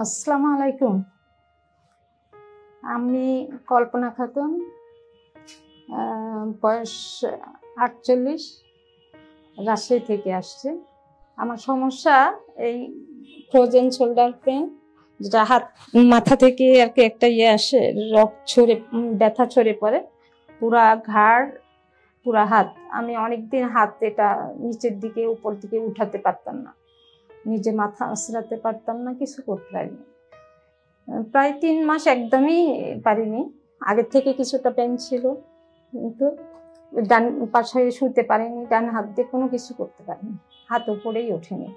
আসসালামু আলাইকুম। আমি কল্পনা খাতুন বয়স আটচল্লিশ, রাজশাহী থেকে আসছে। আমার সমস্যা, এই ফ্রোজেন শোল্ডার পেন যেটা হাত, মাথা থেকে আর কি একটা ইয়ে আসে রক ছড়ে ব্যথা ছড়ে পড়ে, পুরা ঘাড়, পুরা হাত। আমি অনেকদিন হাত এটা নিচের দিকে, উপর দিকে উঠাতে পারতাম না। নিজে মাথা আঁচড়াতে পারতাম না, কিছু করতে পারিনি। প্রায় তিন মাস একদমই পারিনি। আগের থেকে কিছুটা পেন ছিল, কিন্তু ডান পাশে শুতে পারিনি, ডান হাত দিয়ে কোনো কিছু করতে পারিনি। হাত উপরেই ওঠেনি।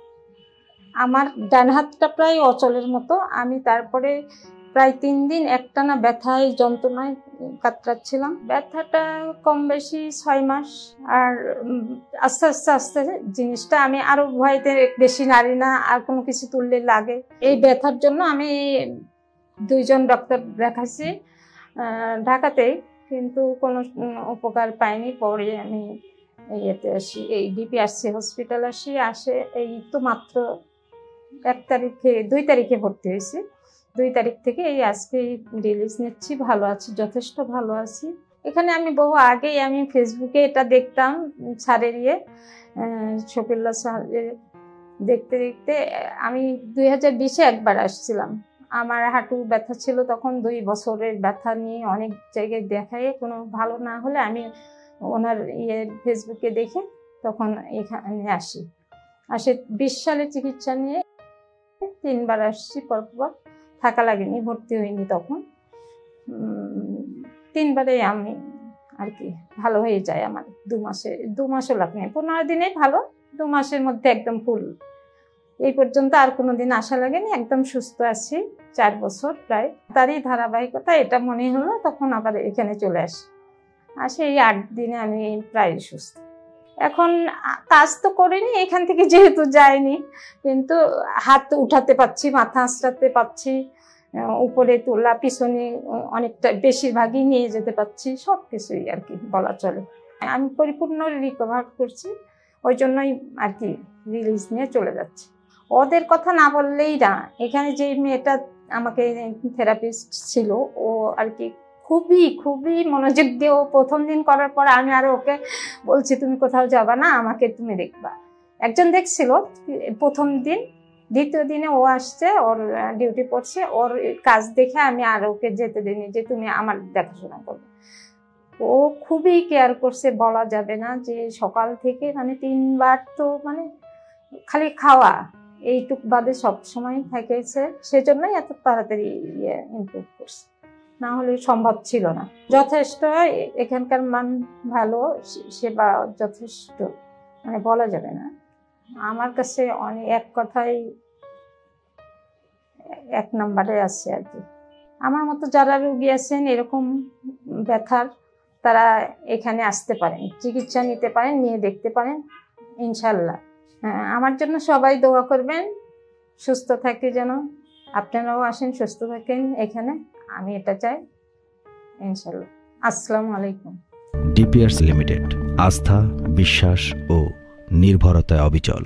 আমার ডান হাতটা প্রায় অচলের মতো। আমি তারপরে প্রায় তিন দিন একটানা ব্যথায় যন্ত্রণায় কাতরাচ্ছিলাম। ব্যথাটা কম বেশি ছয় মাস আর আস্তে আস্তে আস্তে জিনিসটা আমি আরও ভয়তে বেশি নারী না, আর কোনো কিছু তুললে লাগে। এই ব্যথার জন্য আমি দুইজন ডক্টর দেখাচ্ছি ঢাকাতেই কিন্তু কোনো উপকার পাইনি। পরে আমি ইয়েতে আসি, এই ডিপিআরসি হসপিটাল আসি, আসে এই তো মাত্র এক তারিখে, দুই তারিখে ভর্তি হয়েছি। দুই তারিখ থেকে এই আজকে রিলিজ নিচ্ছি, ভালো আছি, যথেষ্ট ভালো আছি। এখানে আমি বহু আগেই আমি ফেসবুকে এটা দেখতাম স্যারের ইয়ে শফিল্লা স্যারের দেখতে দেখতে, আমি দুই হাজার বিশে একবার আসছিলাম। আমার হাঁটু ব্যথা ছিল তখন, দুই বছরের ব্যথা নিয়ে অনেক জায়গায় দেখায়, কোনো ভালো না হলে আমি ওনার ইয়ে ফেসবুকে দেখে তখন এখানে আসি। আসে বিশ সালে চিকিৎসা নিয়ে তিনবার আসছি পরপর। থাকা লাগেনি ভর্তি হইনি তখন। উম, তিনবারেই আমি আর কি ভালো হয়ে যায় আমার দু মাসে দু মাসও লাগে না পনেরো দিনেই ভালো দু মাসের মধ্যে একদম ফুল। এই পর্যন্ত আর কোনো দিন আশা লাগেনি একদম সুস্থ আছি চার বছর প্রায়। তারই ধারাবাহিকতা এটা মনে হলো তখন আবার এখানে চলে আসি। আসে এই আট দিনে আমি প্রায় সুস্থ। এখন কাজ তো করিনি এখান থেকে যেহেতু যাইনি কিন্তু হাত উঠাতে পারছি মাথা আঁচড়াতে আহ, উপরে তোলা পিছনে অনেকটা বেশিরভাগই নিয়ে যেতে পারছি সব কিছুই আর কি বলা চলে। আমি পরিপূর্ণ রিকভার করছি ওই জন্যই আর কি রিলিজ নিয়ে চলে যাচ্ছি। ওদের কথা না বললেই না এখানে যে মেয়েটা আমাকে থেরাপিস্ট ছিল ও আর কি খুবই খুবই মনোযোগ দিয়ে ও প্রথম দিন করার পর আমি আর ওকে বলছি, তুমি কোথাও যাবা না? আমাকে তুমি দেখবা। একজন দেখছিল, প্রথম দিন, দ্বিতীয় দিনে ও আসছে, ওর ডিউটি পড়ছে। ওর কাজ দেখে আমি আর ওকে যেতে দিইনি যে, তুমি আমার দেখাশোনা করবে ও খুবই কেয়ার করছে, বলা যাবে না যে, সকাল থেকে মানে তিনবার তো মানে খালি খাওয়া, এইটুক বাদে সব সময় থেকেছে সেজন্যই এত তাড়াতাড়ি ইয়ে ইমপ্রুভ করছে। না হলে সম্ভব ছিল না। যথেষ্ট এখানকার মান ভালো সেবা যথেষ্ট মানে বলা যাবে না। আমার কাছে অনেক এক কথাই এক নম্বরে আছে আর কি। আমার মতো যারা রুগী আছেন, এরকম ব্যথার তারা এখানে আসতে পারেন, চিকিৎসা নিতে পারেন, নিয়ে দেখতে পারেন, ইনশাল্লাহ। হ্যাঁ আমার জন্য সবাই দোয়া করবেন, সুস্থ থাকি যেন। আপনারাও আসেন, সুস্থ থাকেন এখানে। আমি এটা চাই। ইনশাল্লাহ আসসালামু আলাইকুম। ডিপিআরস লিমিটেড আস্থা বিশ্বাস ও নির্ভরতায় অবিচল।